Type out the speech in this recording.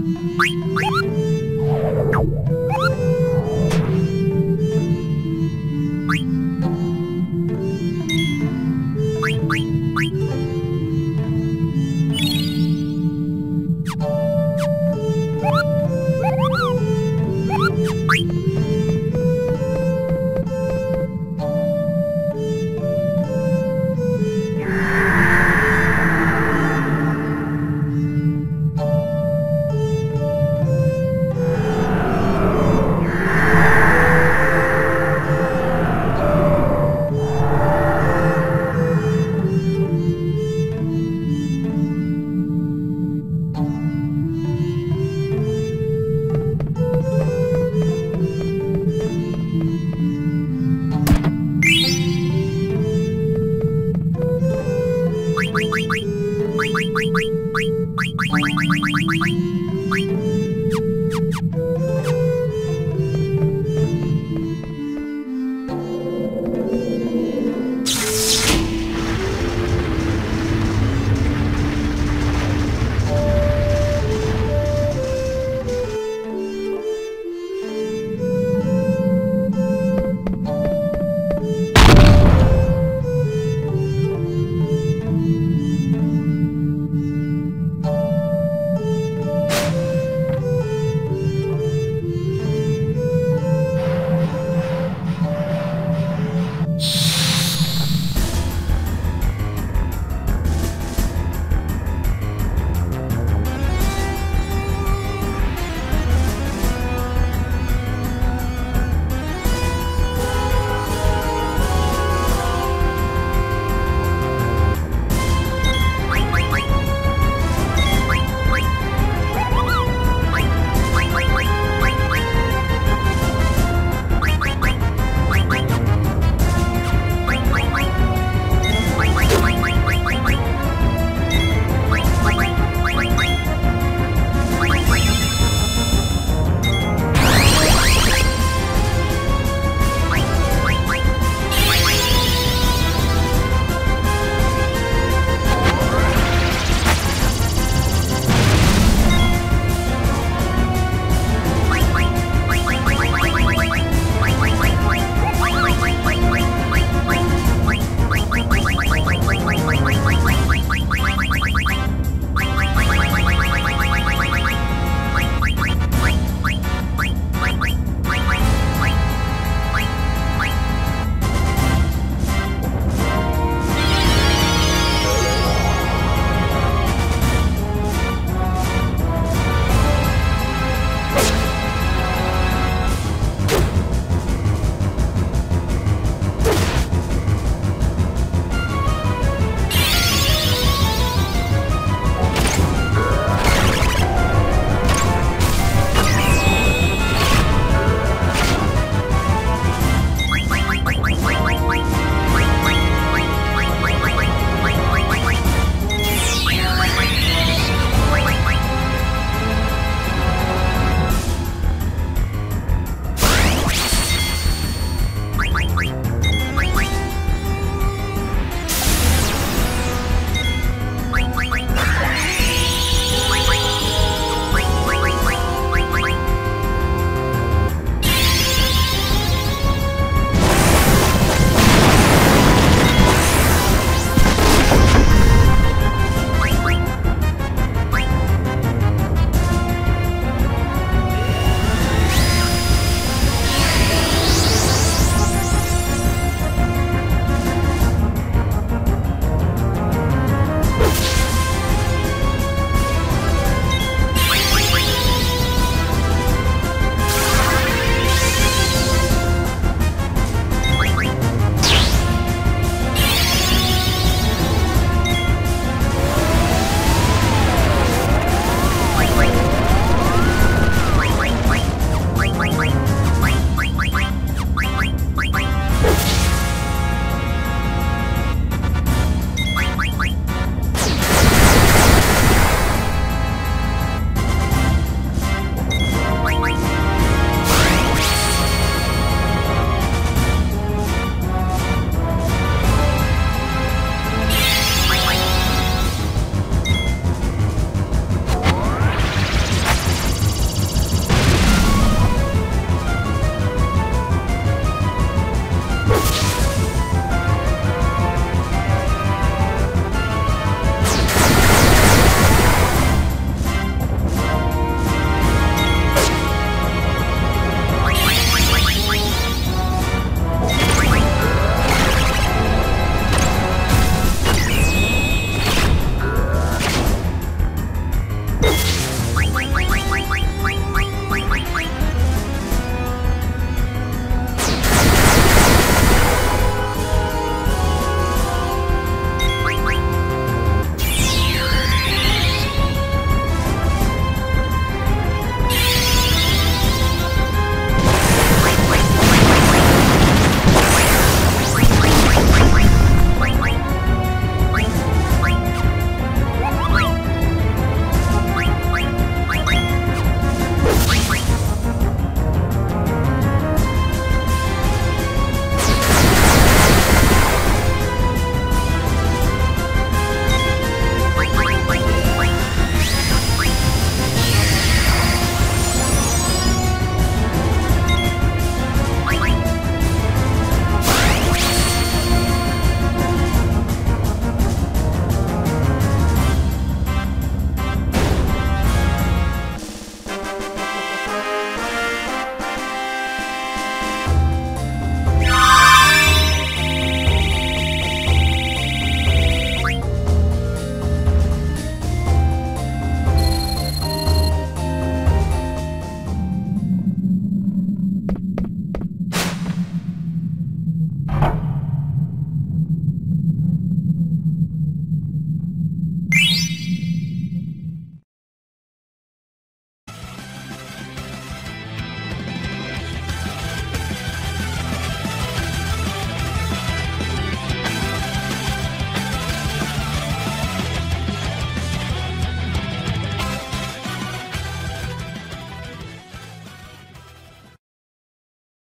you Bye.